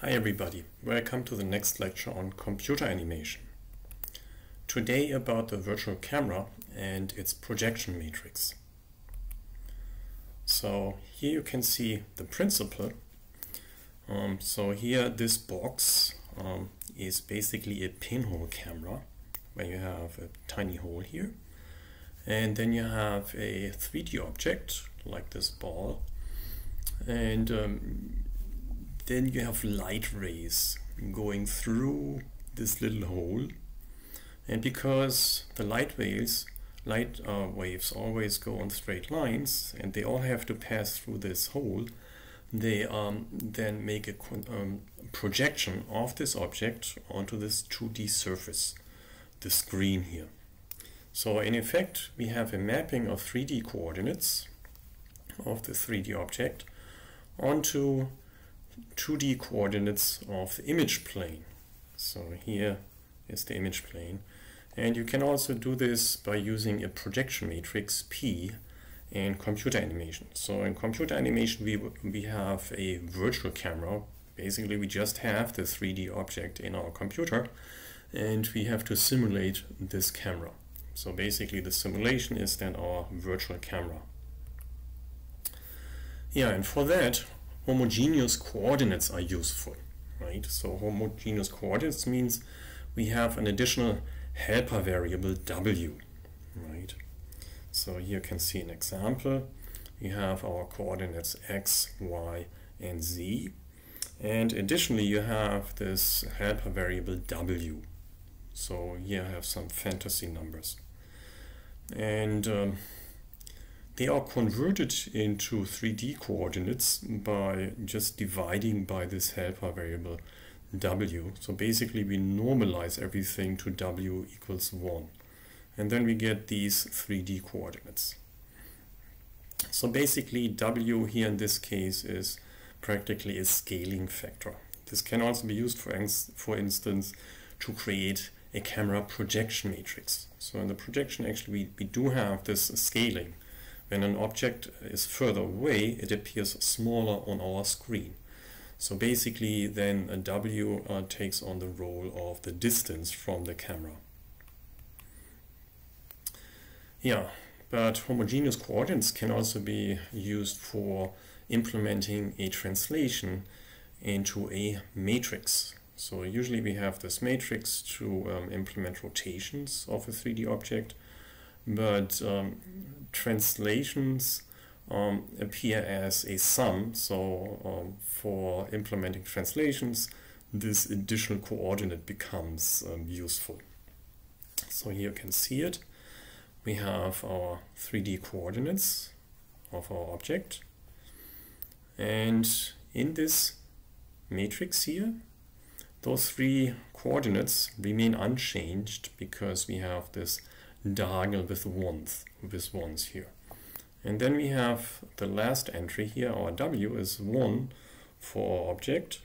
Hi everybody, welcome to the next lecture on computer animation. Today about the virtual camera and its projection matrix. So here you can see the principle. Um, so here this box um, is basically a pinhole camera where you have a tiny hole here and then you have a 3D object like this ball and um, then you have light rays going through this little hole. And because the light waves light uh, waves always go on straight lines and they all have to pass through this hole they um, then make a um, projection of this object onto this 2D surface the screen here. So in effect we have a mapping of 3D coordinates of the 3D object onto 2D coordinates of the image plane. So here is the image plane. And you can also do this by using a projection matrix P in computer animation. So in computer animation we, we have a virtual camera. Basically we just have the 3D object in our computer and we have to simulate this camera. So basically the simulation is then our virtual camera. Yeah, and for that homogeneous coordinates are useful, right? So homogeneous coordinates means we have an additional helper variable w, right? So here you can see an example. We have our coordinates x, y, and z. And additionally, you have this helper variable w. So here I have some fantasy numbers. And um, they are converted into 3D coordinates by just dividing by this helper variable w. So basically we normalize everything to w equals 1. And then we get these 3D coordinates. So basically w here in this case is practically a scaling factor. This can also be used for, for instance to create a camera projection matrix. So in the projection actually we, we do have this scaling when an object is further away, it appears smaller on our screen. So basically then a W uh, takes on the role of the distance from the camera. Yeah, but homogeneous coordinates can also be used for implementing a translation into a matrix. So usually we have this matrix to um, implement rotations of a 3D object but um, translations um, appear as a sum. So um, for implementing translations, this additional coordinate becomes um, useful. So here you can see it. We have our 3D coordinates of our object. And in this matrix here, those three coordinates remain unchanged because we have this diagonal with ones, with ones here. And then we have the last entry here, our w is 1 for our object.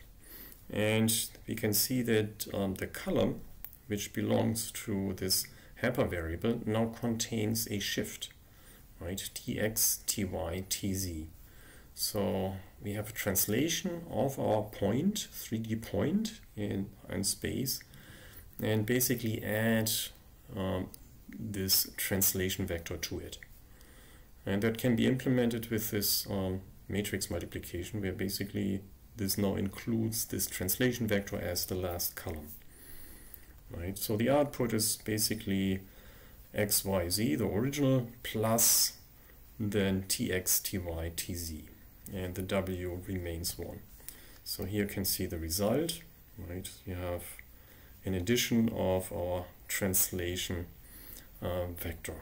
And we can see that um, the column, which belongs to this helper variable, now contains a shift, right? tx, ty, tz. So we have a translation of our point, 3D point in, in space, and basically add um, this translation vector to it. And that can be implemented with this um, matrix multiplication where basically this now includes this translation vector as the last column. Right, so the output is basically x, y, z, the original, plus then tx, ty, tz, and the w remains 1. So here you can see the result, right? You have an addition of our translation vector.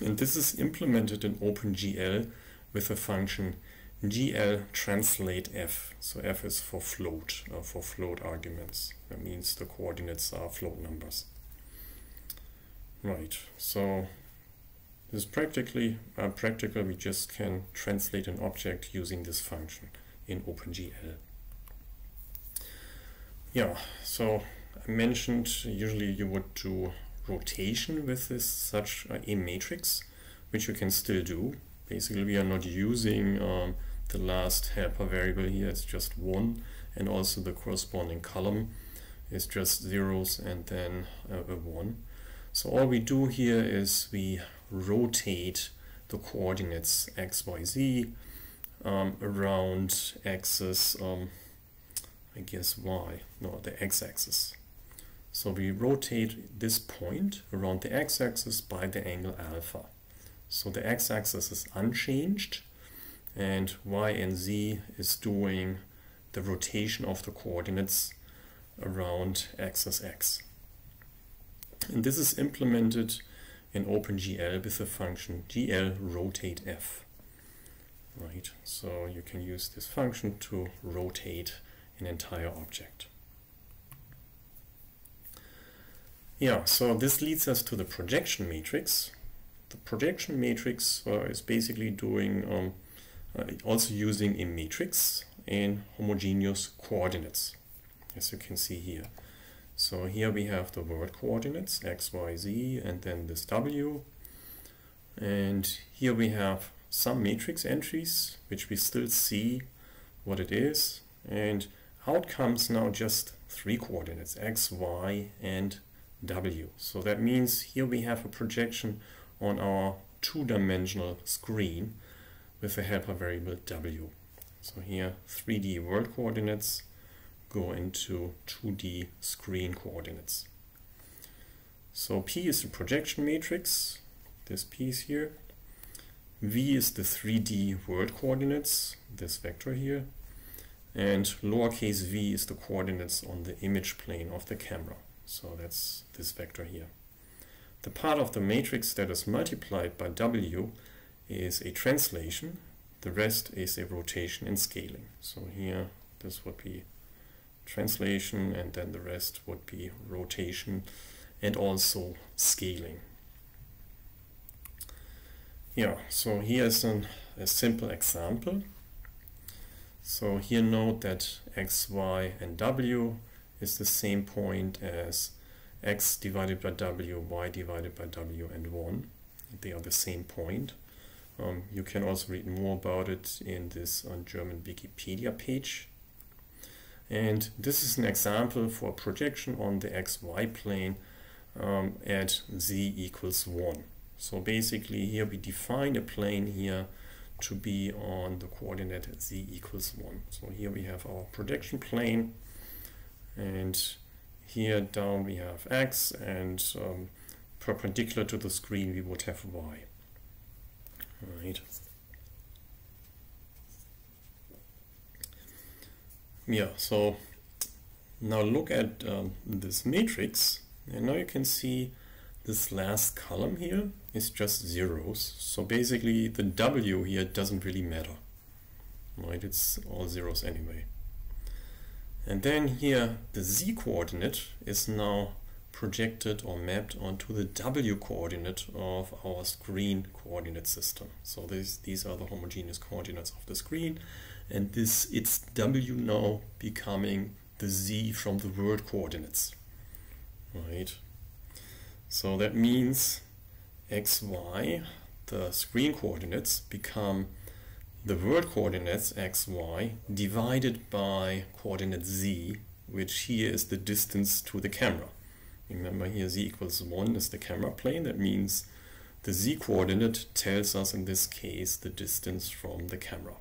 And this is implemented in OpenGL with the function gl translate f. So f is for float, uh, for float arguments. That means the coordinates are float numbers. Right, so this is practically uh, practical. We just can translate an object using this function in OpenGL. Yeah, so I mentioned usually you would do rotation with this such a matrix, which you can still do. Basically, we are not using um, the last helper variable here, it's just 1 and also the corresponding column is just zeros and then uh, a 1. So all we do here is we rotate the coordinates x, y, z um, around axis, um, I guess y, no, the x-axis. So we rotate this point around the x-axis by the angle alpha. So the x-axis is unchanged and y and z is doing the rotation of the coordinates around axis x. And this is implemented in OpenGL with the function gl rotate f. Right, so you can use this function to rotate an entire object. Yeah, so this leads us to the projection matrix. The projection matrix uh, is basically doing um, uh, also using a matrix in homogeneous coordinates, as you can see here. So here we have the world coordinates, x, y, z, and then this w. And here we have some matrix entries, which we still see what it is. And out comes now just three coordinates, x, y, and w. So that means here we have a projection on our two-dimensional screen with a helper variable w. So here 3D world coordinates go into 2D screen coordinates. So P is the projection matrix, this piece here. V is the 3D world coordinates, this vector here. And lowercase v is the coordinates on the image plane of the camera. So that's this vector here. The part of the matrix that is multiplied by w is a translation. The rest is a rotation and scaling. So here this would be translation and then the rest would be rotation and also scaling. Yeah, so here's an, a simple example. So here note that x, y and w is the same point as x divided by w, y divided by w and 1. They are the same point. Um, you can also read more about it in this uh, German Wikipedia page. And this is an example for projection on the xy plane um, at z equals 1. So basically here we define a plane here to be on the coordinate z equals 1. So here we have our projection plane and here down we have x and um, perpendicular to the screen we would have y. Right. Yeah, so now look at um, this matrix and now you can see this last column here is just zeros. So basically the W here doesn't really matter. Right, it's all zeros anyway. And then here the z coordinate is now projected or mapped onto the w coordinate of our screen coordinate system. So these, these are the homogeneous coordinates of the screen and this it's w now becoming the z from the world coordinates. Right. So that means xy, the screen coordinates, become the world coordinates xy divided by coordinate z, which here is the distance to the camera. Remember here z equals 1 is the camera plane. That means the z coordinate tells us in this case the distance from the camera.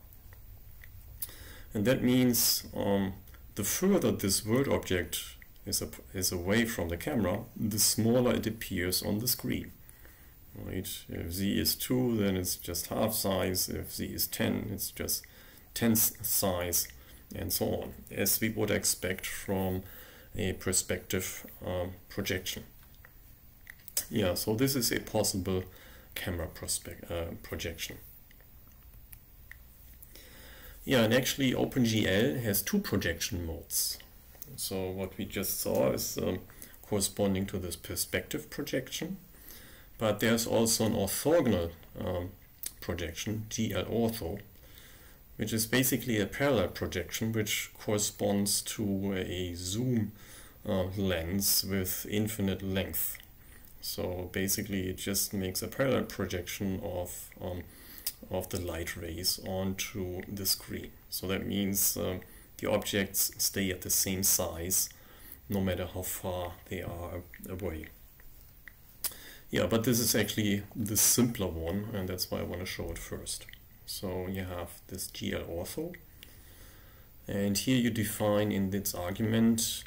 And that means um, the further this world object is, a, is away from the camera, the smaller it appears on the screen right? If z is 2, then it's just half size. If z is 10, it's just tenth size, and so on, as we would expect from a perspective um, projection. Yeah, so this is a possible camera prospect, uh, projection. Yeah, and actually OpenGL has two projection modes. So what we just saw is um, corresponding to this perspective projection but there's also an orthogonal um, projection, GL ortho, which is basically a parallel projection which corresponds to a zoom uh, lens with infinite length. So basically it just makes a parallel projection of um, of the light rays onto the screen. So that means uh, the objects stay at the same size no matter how far they are away. Yeah, but this is actually the simpler one and that's why I want to show it first. So you have this GL ortho and here you define in its argument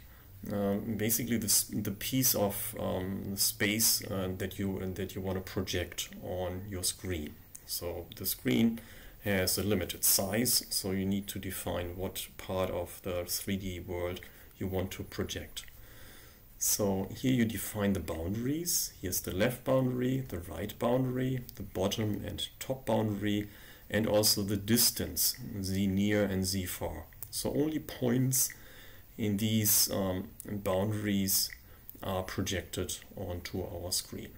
uh, basically this, the piece of um, space uh, that you that you want to project on your screen. So the screen has a limited size, so you need to define what part of the 3D world you want to project. So here you define the boundaries. Here's the left boundary, the right boundary, the bottom and top boundary, and also the distance, z near and z far. So only points in these um, boundaries are projected onto our screen.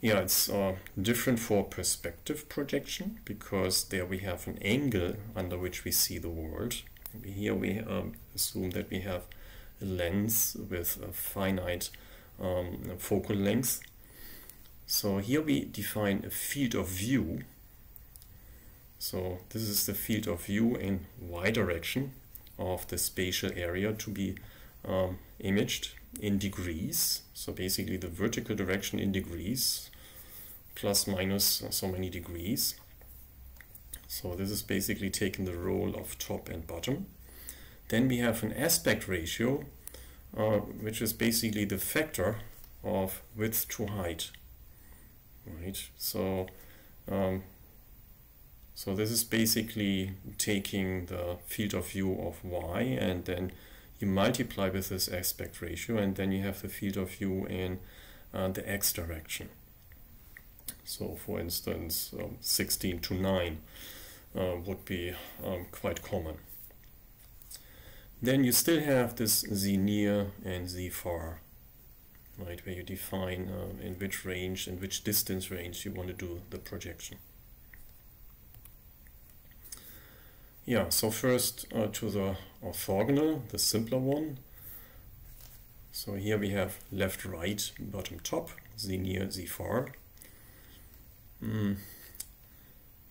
Yeah, it's uh, different for perspective projection because there we have an angle under which we see the world. Here we um, assume that we have lens with a finite um, focal length. So here we define a field of view. So this is the field of view in y direction of the spatial area to be um, imaged in degrees. So basically the vertical direction in degrees plus minus so many degrees. So this is basically taking the role of top and bottom. Then we have an aspect ratio, uh, which is basically the factor of width to height. Right. So um, so this is basically taking the field of view of y and then you multiply with this aspect ratio and then you have the field of view in uh, the x direction. So for instance, um, 16 to 9 uh, would be um, quite common. Then you still have this z near and z far, right, where you define uh, in which range, in which distance range you want to do the projection. Yeah, so first uh, to the orthogonal, the simpler one. So here we have left, right, bottom, top, z near, z far. Mm.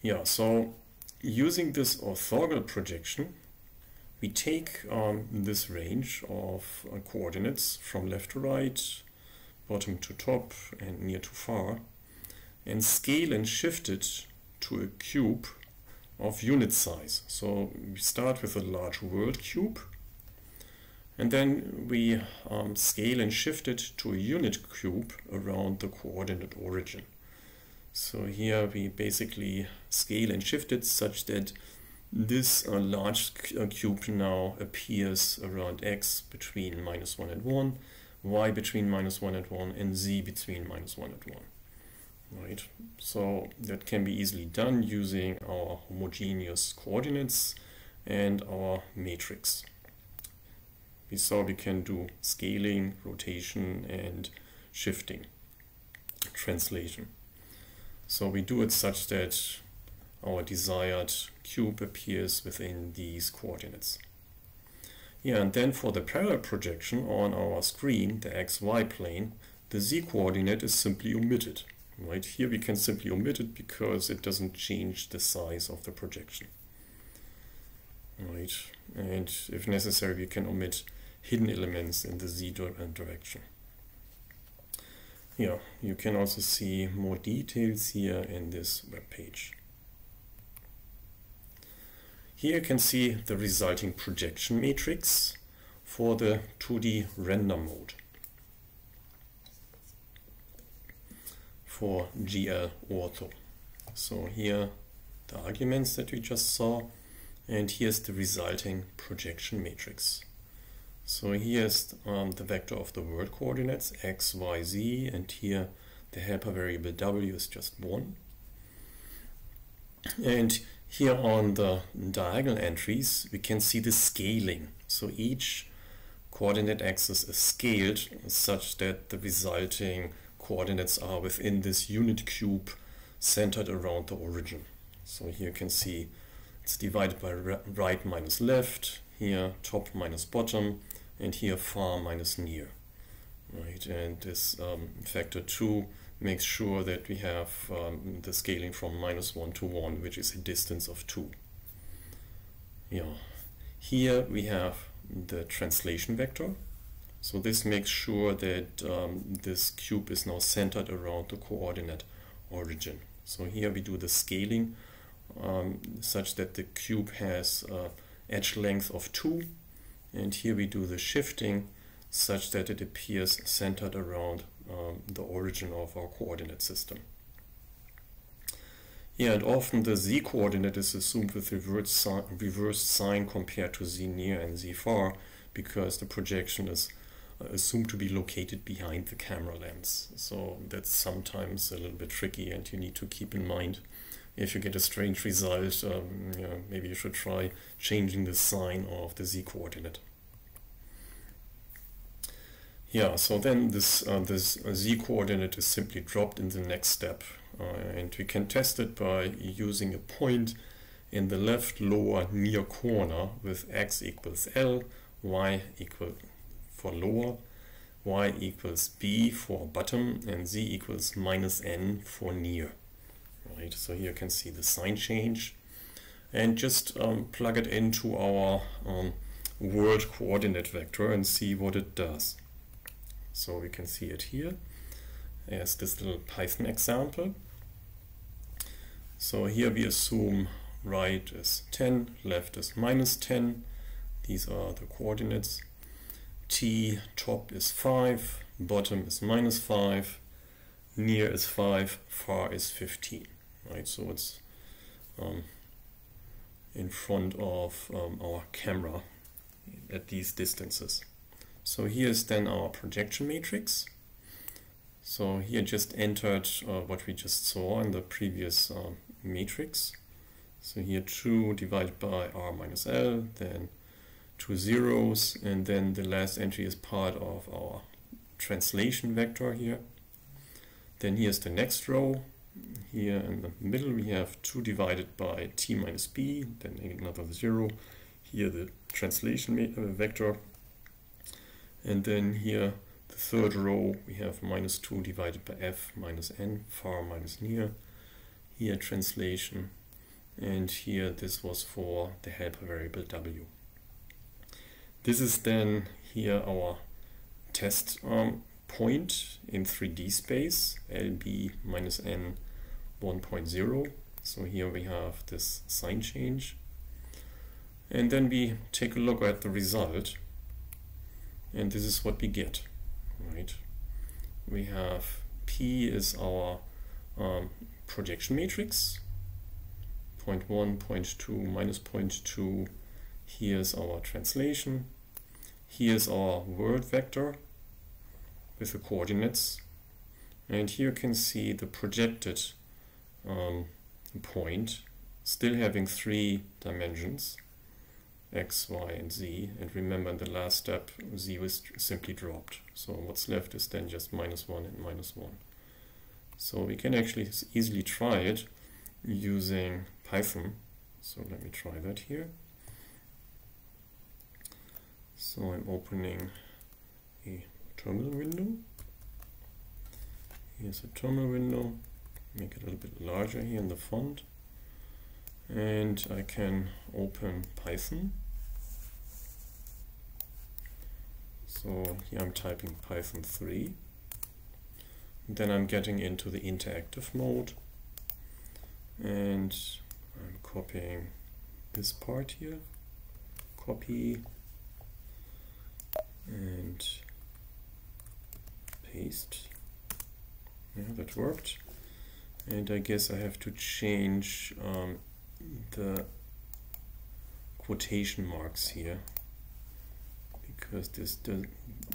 Yeah, so using this orthogonal projection, we take um, this range of uh, coordinates from left to right, bottom to top, and near to far, and scale and shift it to a cube of unit size. So we start with a large world cube and then we um, scale and shift it to a unit cube around the coordinate origin. So here we basically scale and shift it such that this uh, large uh, cube now appears around x between minus 1 and 1, y between minus 1 and 1, and z between minus 1 and 1 right? So that can be easily done using our homogeneous coordinates and our matrix. We saw we can do scaling, rotation, and shifting, translation. So we do it such that our desired cube appears within these coordinates. Yeah, and then for the parallel projection on our screen, the xy plane, the z coordinate is simply omitted. Right here we can simply omit it because it doesn't change the size of the projection. Right, and if necessary we can omit hidden elements in the z uh, direction. Yeah, you can also see more details here in this web page. Here you can see the resulting projection matrix for the 2D render mode. for GL ortho. So here the arguments that we just saw and here's the resulting projection matrix. So here's um, the vector of the world coordinates x, y, z and here the helper variable w is just 1. And here on the diagonal entries we can see the scaling. So each coordinate axis is scaled such that the resulting coordinates are within this unit cube centered around the origin. So here you can see it's divided by right minus left, here top minus bottom, and here far minus near. Right, and this um, factor 2 makes sure that we have um, the scaling from minus 1 to 1, which is a distance of 2. Yeah. Here we have the translation vector. So this makes sure that um, this cube is now centered around the coordinate origin. So here we do the scaling um, such that the cube has uh, edge length of 2 and here we do the shifting such that it appears centered around um, the origin of our coordinate system. Yeah, and often the z coordinate is assumed with reverse sign, reversed sign compared to z near and z far because the projection is uh, assumed to be located behind the camera lens. So that's sometimes a little bit tricky and you need to keep in mind if you get a strange result, um, maybe you should try changing the sign of the z coordinate. Yeah, so then this, uh, this z coordinate is simply dropped in the next step. Uh, and we can test it by using a point in the left lower near corner with x equals L, y equal for lower, y equals b for bottom, and z equals minus n for near. Right, so here you can see the sign change. And just um, plug it into our um, world coordinate vector and see what it does. So we can see it here as this little Python example. So here we assume right is 10, left is minus 10. These are the coordinates. T top is 5, bottom is minus 5, near is 5, far is 15. Right, so it's um, in front of um, our camera at these distances. So here's then our projection matrix. So here just entered uh, what we just saw in the previous uh, matrix. So here 2 divided by r minus l, then two zeros, and then the last entry is part of our translation vector here. Then here's the next row. Here in the middle we have 2 divided by t minus b, then another 0. Here the translation uh, vector and then here, the third row, we have minus 2 divided by f minus n, far minus near. Here, translation. And here, this was for the helper variable w. This is then here our test um, point in 3D space, lb minus n 1.0. So here we have this sign change. And then we take a look at the result and this is what we get right? We have P is our um, projection matrix. Point 1 point 2 minus point 2 here's our translation. Here's our world vector with the coordinates. And here you can see the projected um, point still having three dimensions x, y, and z. And remember in the last step, z was simply dropped. So what's left is then just minus 1 and minus 1. So we can actually easily try it using Python. So let me try that here. So I'm opening a terminal window. Here's a terminal window. Make it a little bit larger here in the font and I can open Python. So here I'm typing Python 3. then I'm getting into the interactive mode and I'm copying this part here. Copy and paste. Yeah, that worked. And I guess I have to change um, the quotation marks here because this does,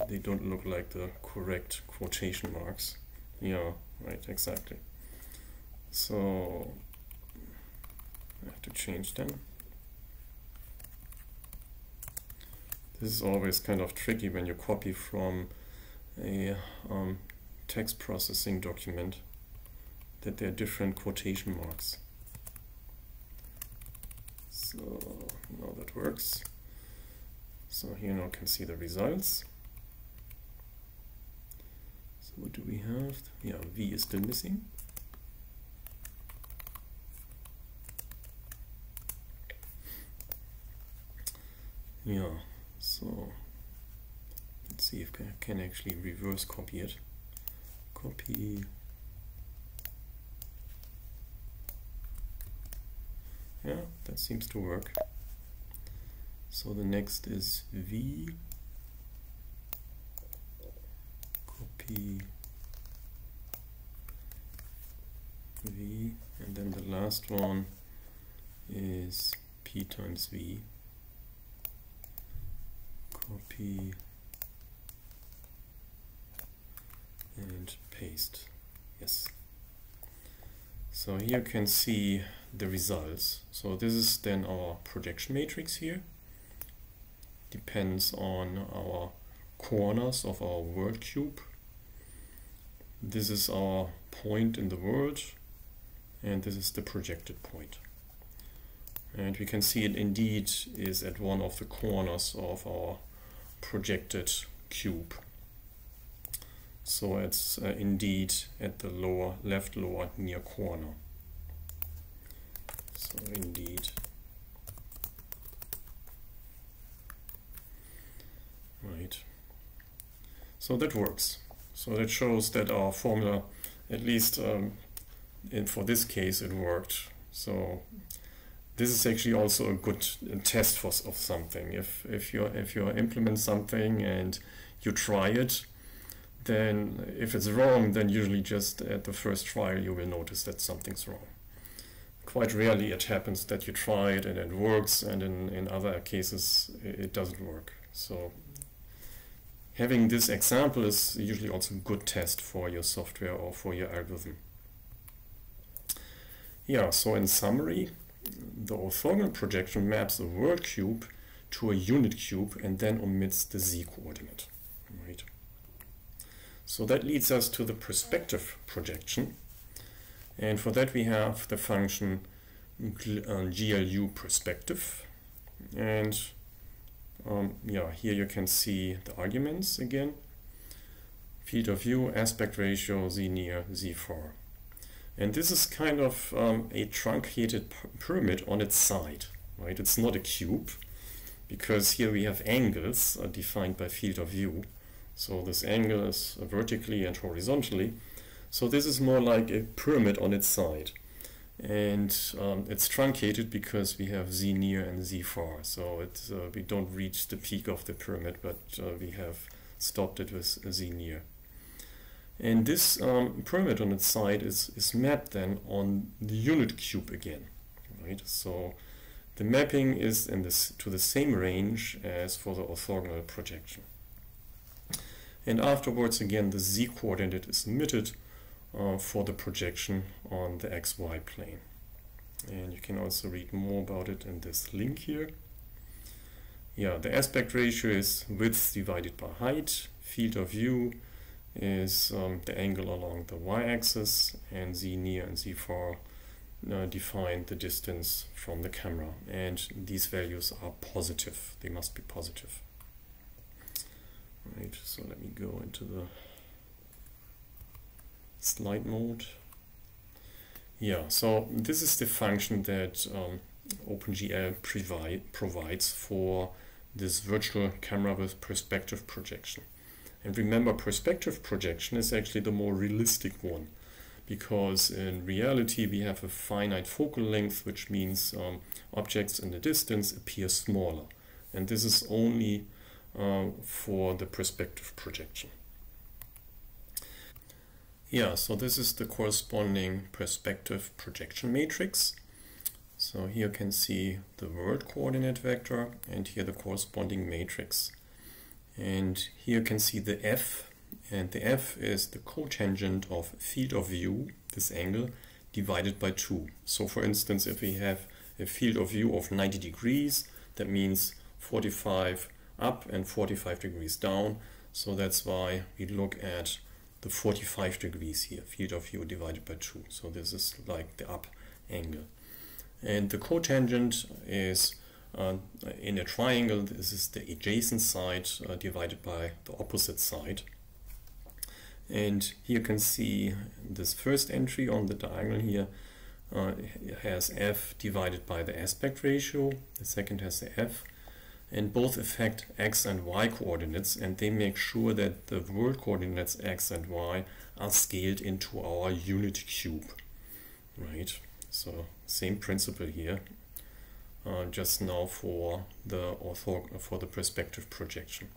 they don't look like the correct quotation marks. Yeah, right, exactly. So I have to change them. This is always kind of tricky when you copy from a um, text processing document that there are different quotation marks. So now that works. So here now can see the results. So what do we have? Yeah, V is still missing. Yeah, so let's see if I can actually reverse copy it. Copy. Yeah, that seems to work. So the next is V. Copy. V, and then the last one is P times V. Copy. And paste. Yes. So here you can see the results. So this is then our projection matrix here depends on our corners of our world cube this is our point in the world and this is the projected point. and we can see it indeed is at one of the corners of our projected cube. So it's uh, indeed at the lower left lower near corner. So indeed. Right. So that works. So that shows that our formula, at least um, in, for this case, it worked. So this is actually also a good test for of something. If if you if you implement something and you try it, then if it's wrong, then usually just at the first trial you will notice that something's wrong. Quite rarely it happens that you try it and it works, and in, in other cases it doesn't work. So having this example is usually also a good test for your software or for your algorithm. Yeah, so in summary, the orthogonal projection maps a world cube to a unit cube and then omits the z coordinate. Right. So that leads us to the perspective projection. And for that we have the function GLU uh, perspective. And um, yeah, here you can see the arguments again. Field of view, aspect ratio, z near, z far. And this is kind of um, a truncated pyramid on its side, right? It's not a cube because here we have angles uh, defined by field of view. So this angle is vertically and horizontally. So this is more like a pyramid on its side. And um, it's truncated because we have z near and z far. So it, uh, we don't reach the peak of the pyramid, but uh, we have stopped it with z near. And this um, pyramid on its side is, is mapped then on the unit cube again, right? So the mapping is in this to the same range as for the orthogonal projection. And afterwards, again, the z coordinate is emitted uh, for the projection on the xy plane. And you can also read more about it in this link here. Yeah, the aspect ratio is width divided by height, field of view, is um, the angle along the y-axis and z near and z far uh, define the distance from the camera and these values are positive they must be positive right so let me go into the slide mode yeah so this is the function that um, OpenGL provide, provides for this virtual camera with perspective projection and remember, perspective projection is actually the more realistic one because in reality we have a finite focal length, which means um, objects in the distance appear smaller. And this is only uh, for the perspective projection. Yeah, so this is the corresponding perspective projection matrix. So here you can see the world coordinate vector and here the corresponding matrix. And here you can see the f, and the f is the cotangent of field of view, this angle, divided by 2. So for instance, if we have a field of view of 90 degrees, that means 45 up and 45 degrees down. So that's why we look at the 45 degrees here, field of view divided by 2. So this is like the up angle. And the cotangent is uh, in a triangle, this is the adjacent side uh, divided by the opposite side. And here you can see this first entry on the diagonal here uh, has f divided by the aspect ratio. The second has the f. And both affect x and y coordinates and they make sure that the world coordinates x and y are scaled into our unit cube. Right? So same principle here. Uh, just now for the ortho for the perspective projection.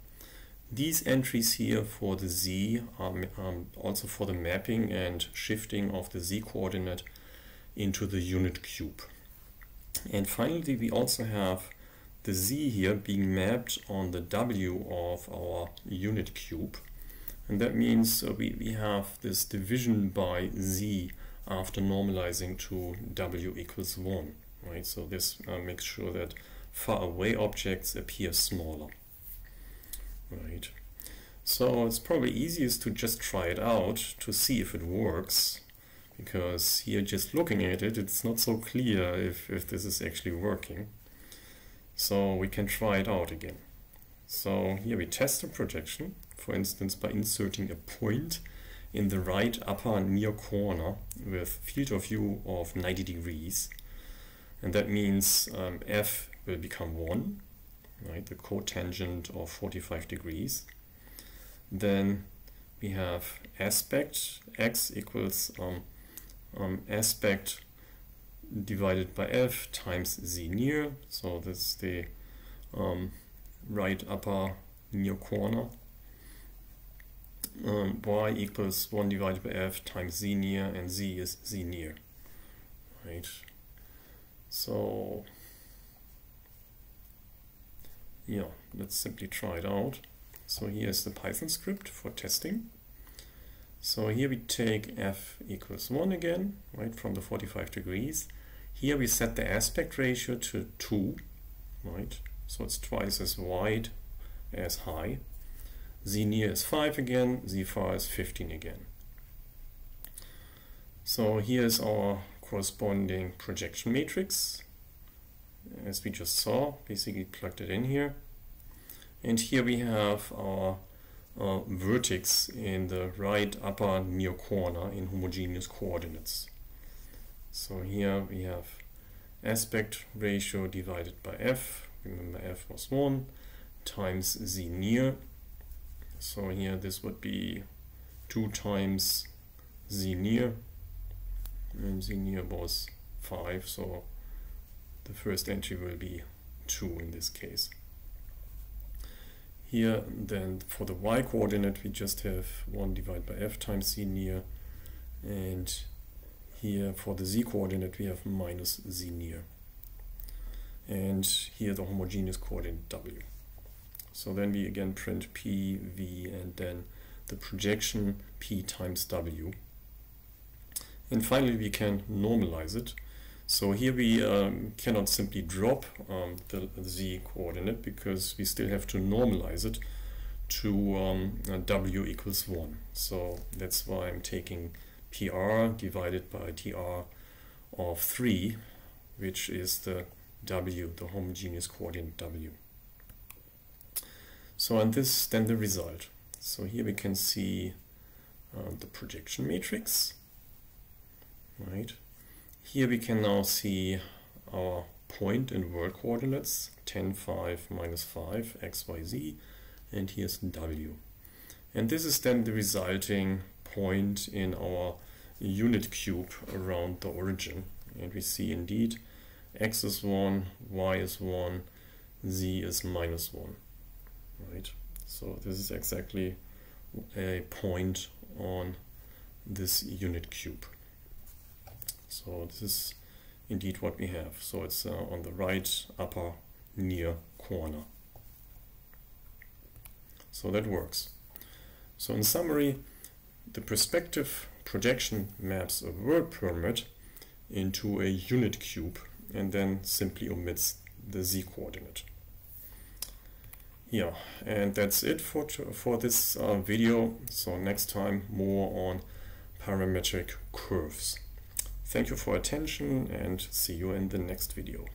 These entries here for the z are um, also for the mapping and shifting of the z coordinate into the unit cube. And finally we also have the z here being mapped on the w of our unit cube. And that means uh, we, we have this division by z after normalizing to w equals 1. Right? So this uh, makes sure that far away objects appear smaller. Right. So it's probably easiest to just try it out to see if it works because here just looking at it it's not so clear if, if this is actually working. So we can try it out again. So here we test the projection, for instance by inserting a point in the right upper near corner with field of view of 90 degrees. And that means um, f will become 1 right, the cotangent of 45 degrees. Then we have aspect, x equals um, um, aspect divided by f times z near, so this is the um, right upper near corner. Um, y equals 1 divided by f times z near, and z is z near. Right. So yeah, let's simply try it out. So here's the Python script for testing. So here we take f equals 1 again, right, from the 45 degrees. Here we set the aspect ratio to 2, right, so it's twice as wide as high. z near is 5 again, z far is 15 again. So here's our corresponding projection matrix as we just saw, basically plugged it in here. And here we have our uh, vertex in the right upper near corner in homogeneous coordinates. So here we have aspect ratio divided by f, remember f was 1, times z near. So here this would be 2 times z near, and z near was 5, so the first entry will be 2 in this case. Here then for the y coordinate we just have 1 divided by f times z near and here for the z coordinate we have minus z near and here the homogeneous coordinate w. So then we again print p, v and then the projection p times w. And finally we can normalize it so here we um, cannot simply drop um, the, z coordinate because we still have to normalize it to um, w equals 1. So that's why I'm taking pr divided by dr of 3, which is the w, the homogeneous coordinate w. So and this then the result. So here we can see uh, the projection matrix, right? Here we can now see our point and world coordinates 10, 5, minus 5, x, y, z, and here's w. And this is then the resulting point in our unit cube around the origin. And we see indeed x is 1, y is 1, z is minus 1. Right? So this is exactly a point on this unit cube. So this is indeed what we have. So it's uh, on the right upper near corner. So that works. So in summary, the perspective projection maps a world pyramid into a unit cube and then simply omits the z coordinate. Yeah, and that's it for, for this uh, video. So next time more on parametric curves. Thank you for attention and see you in the next video.